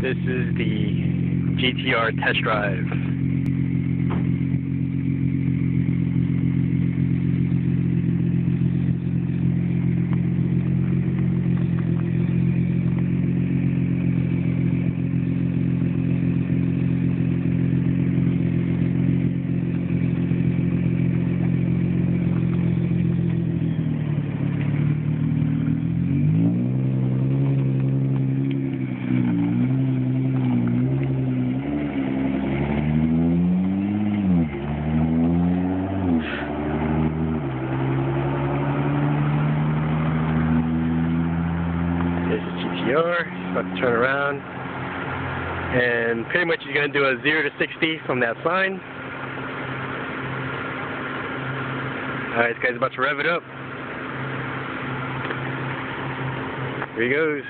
This is the GTR test drive. There's the GTR, about to turn around. And pretty much he's going to do a 0 to 60 from that sign. Alright, this guy's about to rev it up. Here he goes.